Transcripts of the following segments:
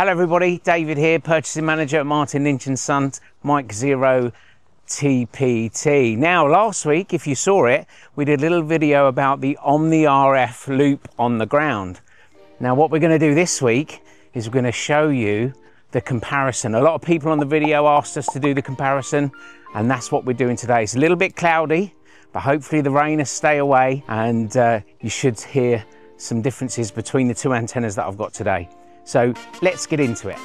Hello everybody, David here, purchasing manager at Martin Lynch and Sons, Mike Zero TPT. Now last week, if you saw it, we did a little video about the Omni RF loop on the ground. Now what we're going to do this week is we're going to show you the comparison. A lot of people on the video asked us to do the comparison and that's what we're doing today. It's a little bit cloudy, but hopefully the rain will stay away and uh, you should hear some differences between the two antennas that I've got today. So let's get into it.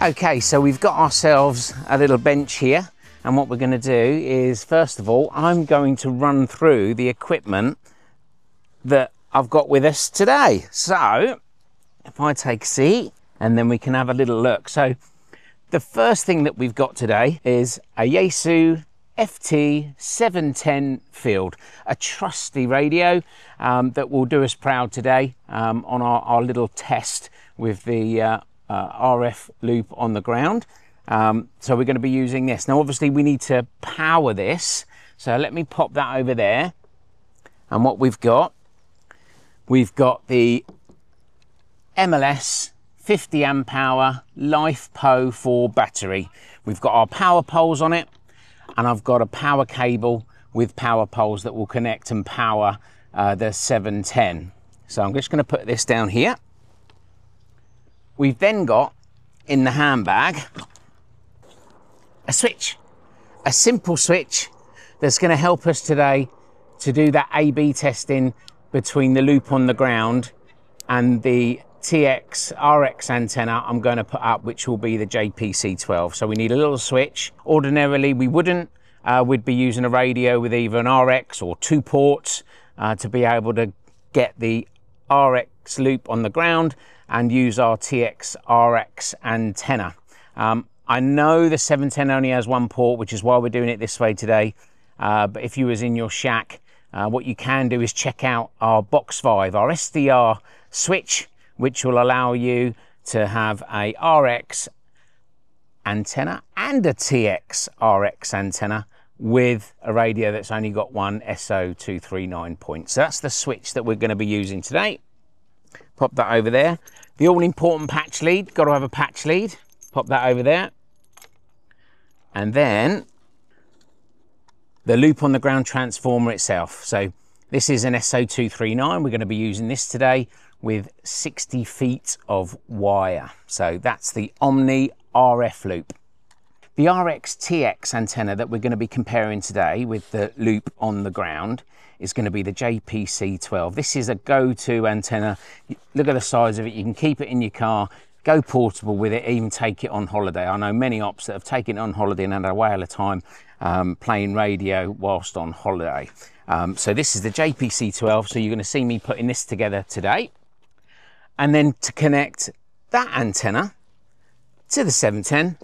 Okay, so we've got ourselves a little bench here. And what we're going to do is, first of all, I'm going to run through the equipment that I've got with us today. So if I take a seat and then we can have a little look. So the first thing that we've got today is a Yaesu FT710 Field, a trusty radio um, that will do us proud today um, on our, our, little test with the uh, uh, RF loop on the ground. Um, so we're going to be using this. Now obviously we need to power this. So let me pop that over there. And what we've got, we've got the MLS 50 amp hour LiFePO 4 battery. We've got our power poles on it and I've got a power cable with power poles that will connect and power uh, the 710. So I'm just going to put this down here. We've then got in the handbag a switch, a simple switch that's going to help us today to do that A-B testing between the loop on the ground and the TX RX antenna I'm going to put up, which will be the JPC12. So we need a little switch. Ordinarily, we wouldn't. Uh, we'd be using a radio with either an RX or two ports uh, to be able to get the RX loop on the ground and use our TX RX antenna. Um, I know the 710 only has one port, which is why we're doing it this way today. Uh, but if you was in your shack, uh, what you can do is check out our Box 5, our SDR switch, which will allow you to have a RX antenna and a TX RX antenna with a radio that's only got one SO239 point. So that's the switch that we're going to be using today. Pop that over there. The all important patch lead, got to have a patch lead. Pop that over there. And then the loop on the ground transformer itself. So this is an SO239. We're going to be using this today with 60 feet of wire. So that's the Omni RF loop. The RX-TX antenna that we're going to be comparing today with the loop on the ground is going to be the JPC12. This is a go-to antenna. Look at the size of it. You can keep it in your car, go portable with it, even take it on holiday. I know many ops that have taken it on holiday and had a whale of time um, playing radio whilst on holiday. Um, so this is the JPC12. So you're going to see me putting this together today. And then to connect that antenna to the 710,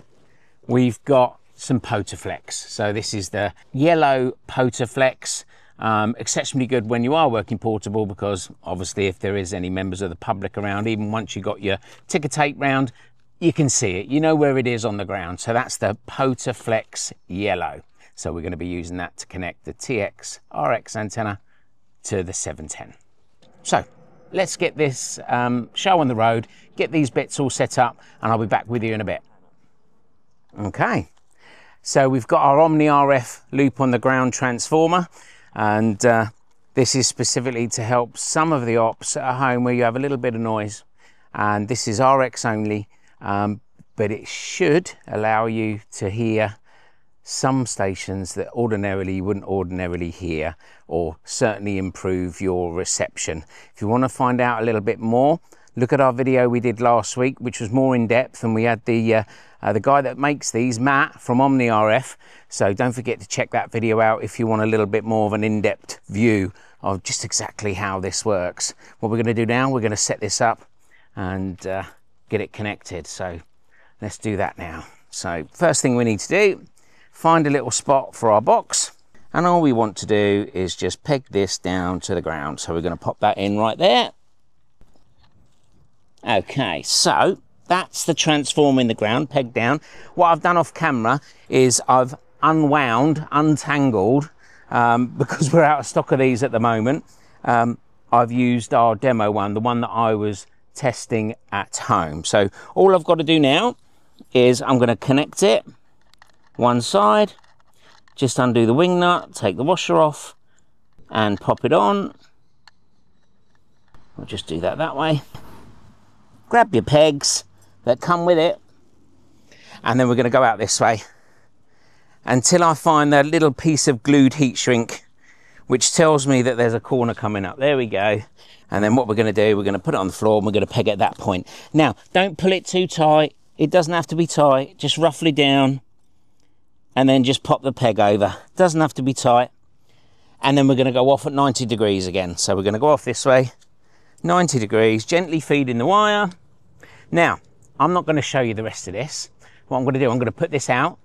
we've got some Potaflex. So this is the yellow Potaflex. Um, exceptionally good when you are working portable because obviously if there is any members of the public around, even once you got your ticker tape round, you can see it. You know where it is on the ground. So that's the Potaflex yellow. So we're going to be using that to connect the TX RX antenna to the 710. So let's get this um, show on the road, get these bits all set up, and I'll be back with you in a bit. Okay, so we've got our Omni RF loop on the ground transformer, and uh, this is specifically to help some of the ops at home where you have a little bit of noise. And this is RX only, um, but it should allow you to hear some stations that ordinarily you wouldn't ordinarily hear or certainly improve your reception. If you want to find out a little bit more, look at our video we did last week, which was more in depth, and we had the uh, uh, the guy that makes these, Matt from Omni RF. So don't forget to check that video out if you want a little bit more of an in-depth view of just exactly how this works. What we're going to do now, we're going to set this up and uh, get it connected. So let's do that now. So first thing we need to do, find a little spot for our box. And all we want to do is just peg this down to the ground. So we're going to pop that in right there. Okay, so that's the transform in the ground, pegged down. What I've done off camera is I've unwound, untangled, um, because we're out of stock of these at the moment, um, I've used our demo one, the one that I was testing at home. So all I've got to do now is I'm going to connect it one side, just undo the wing nut, take the washer off and pop it on. I'll just do that that way. Grab your pegs that come with it and then we're going to go out this way until I find that little piece of glued heat shrink which tells me that there's a corner coming up. There we go. And then what we're going to do, we're going to put it on the floor and we're going to peg at that point. Now, don't pull it too tight. It doesn't have to be tight, just roughly down and then just pop the peg over. Doesn't have to be tight. And then we're going to go off at 90 degrees again. So we're going to go off this way, 90 degrees, gently feeding the wire. Now, I'm not going to show you the rest of this. What I'm going to do, I'm going to put this out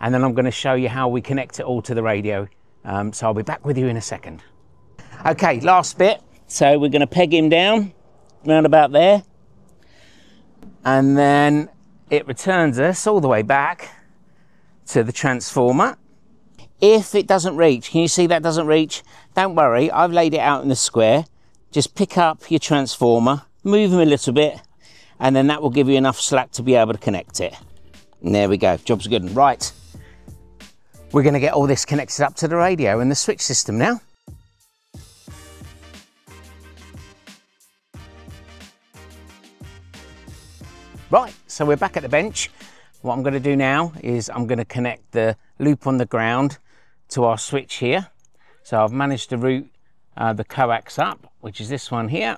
and then I'm going to show you how we connect it all to the radio. Um, so I'll be back with you in a second. Okay, last bit. So we're going to peg him down around about there. And then it returns us all the way back to the transformer. If it doesn't reach, can you see that doesn't reach? Don't worry, I've laid it out in the square. Just pick up your transformer, move him a little bit, and then that will give you enough slack to be able to connect it. And there we go, job's good. And right, we're gonna get all this connected up to the radio and the switch system now. Right, so we're back at the bench. What I'm going to do now is I'm going to connect the loop on the ground to our switch here. So I've managed to route uh, the coax up, which is this one here.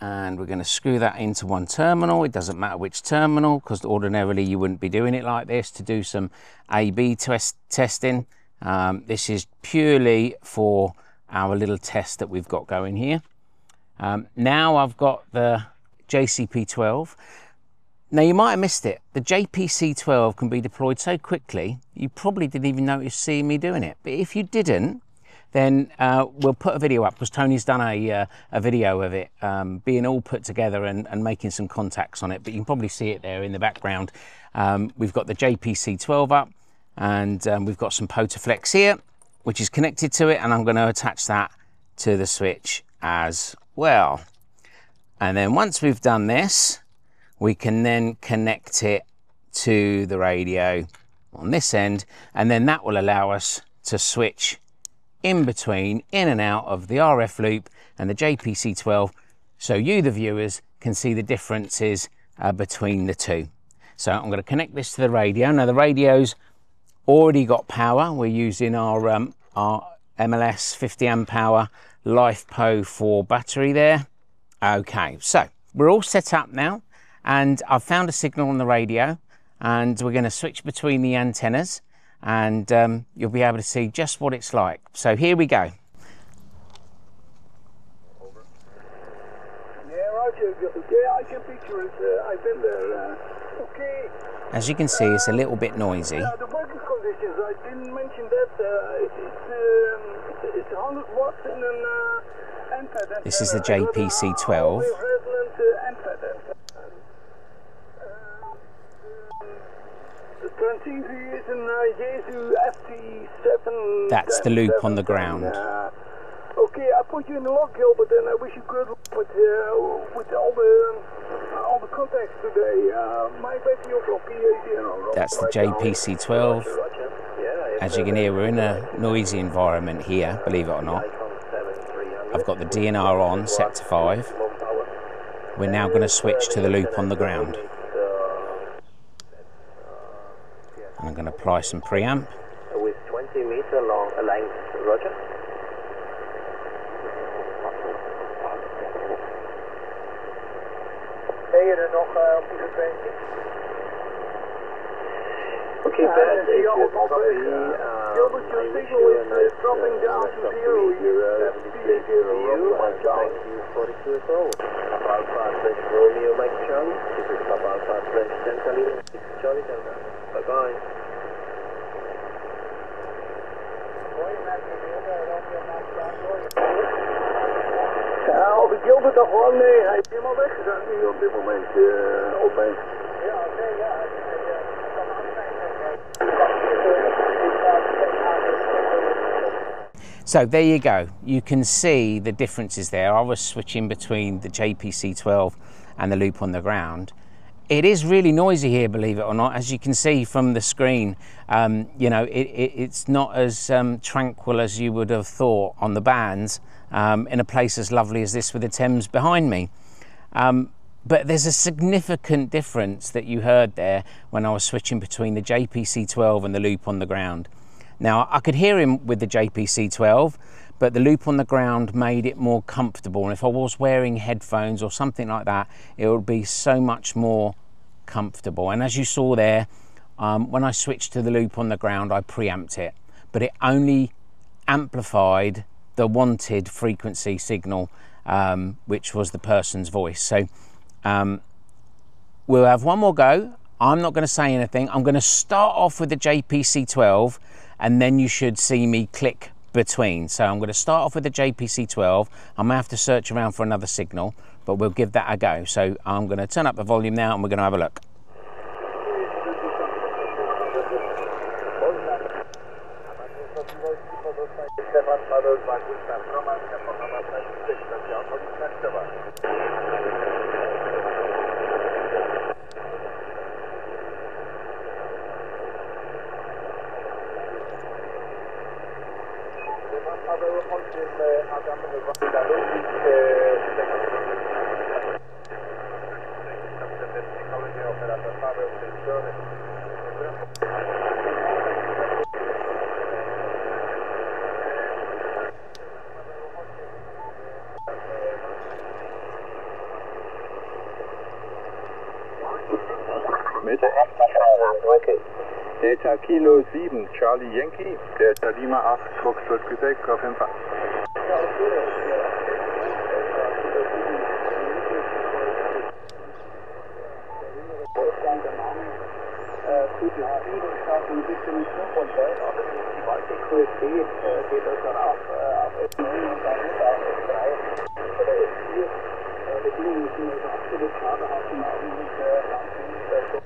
And we're going to screw that into one terminal. It doesn't matter which terminal because ordinarily you wouldn't be doing it like this to do some A-B test testing. Um, this is purely for our little test that we've got going here. Um, now I've got the JCP12 now you might have missed it. The JPC12 can be deployed so quickly, you probably didn't even notice seeing me doing it. But if you didn't, then uh, we'll put a video up because Tony's done a, uh, a video of it um, being all put together and, and, making some contacts on it. But you can probably see it there in the background. Um, we've got the JPC12 up and um, we've got some Potaflex here, which is connected to it. And I'm going to attach that to the switch as well. And then once we've done this, we can then connect it to the radio on this end and then that will allow us to switch in between in and out of the RF loop and the JPC12 so you the viewers can see the differences uh, between the two. So I'm going to connect this to the radio. Now the radio's already got power. We're using our, um, our MLS 50 amp hour LiFePO 4 battery there. Okay, so we're all set up now and I've found a signal on the radio and we're going to switch between the antennas and um, you'll be able to see just what it's like. So here we go. As you can see, it's a little bit noisy. This is the JPC-12. That's the loop on the ground. Uh, okay, I put you in the log, Gilbert, and I wish you good luck with, uh, with all the uh, all the contacts today. Uh, my That's the JPC 12. As you can hear, we're in a noisy environment here, believe it or not. I've got the DNR on, set to 5. We're now going to switch to the loop on the ground. And I'm going to apply some preamp. With 20 meter long length, Roger. Ben je er nog uh, op die frequentie? Okay, ja, bad. Zie je op op weg. Gilbert, your signal is uh, dropping down to zero here. Uh, zero. Thank you, 42 as well. Papa Alpha slash Romeo Mike Charlie. This is Papa Alpha slash Delta Lima. Charlie Delta. Bye-bye. Ja, of ik Gilbert nog gewoon? Nee, hij is helemaal weggegaan nu op dit moment uh, opeens. Ja, oké, ja. So there you go. You can see the differences there. I was switching between the JPC12 and the loop on the ground. It is really noisy here, believe it or not. As you can see from the screen, um, you know, it, it, it's not as um, tranquil as you would have thought on the bands um, in a place as lovely as this with the Thames behind me. Um, but there's a significant difference that you heard there when I was switching between the JPC12 and the loop on the ground. Now, I could hear him with the JPC12, but the loop on the ground made it more comfortable. And if I was wearing headphones or something like that, it would be so much more comfortable. And as you saw there, um, when I switched to the loop on the ground, I preamped it, but it only amplified the wanted frequency signal, um, which was the person's voice. So um, we'll have one more go. I'm not going to say anything. I'm going to start off with the JPC12 and then you should see me click between. So I'm going to start off with the JPC12. I may have to search around for another signal, but we'll give that a go. So I'm going to turn up the volume now and we're going to have a look. Thank you. Delta Kilo 7, Charlie Yankee, Delta Lima 8, Foxtrot Quebec auf Empfang. vernünftiger Feldwerke zu hören. Äh, ich hoffe,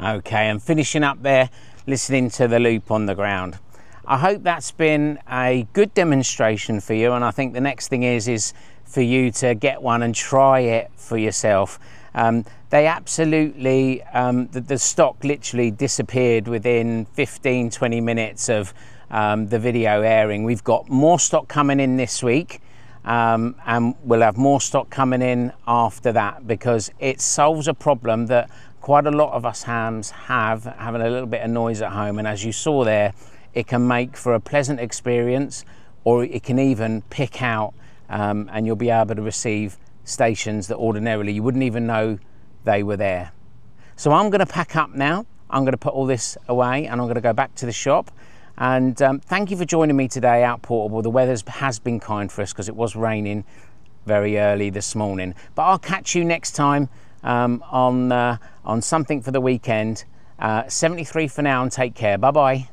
Okay, and finishing up there, listening to the loop on the ground. I hope that's been a good demonstration for you, and I think the next thing is is for you to get one and try it for yourself. Um, they absolutely, um, the, the, stock literally disappeared within 15, 20 minutes of um, the video airing. We've got more stock coming in this week. Um, and we'll have more stock coming in after that because it solves a problem that quite a lot of us hams have having a little bit of noise at home. And as you saw there it can make for a pleasant experience or it can even pick out um, and you'll be able to receive stations that ordinarily you wouldn't even know they were there. So I'm going to pack up now. I'm going to put all this away and I'm going to go back to the shop and um, thank you for joining me today out Portable. The weather has been kind for us because it was raining very early this morning. But I'll catch you next time um, on, uh, on something for the weekend. Uh, 73 for now and take care. Bye bye.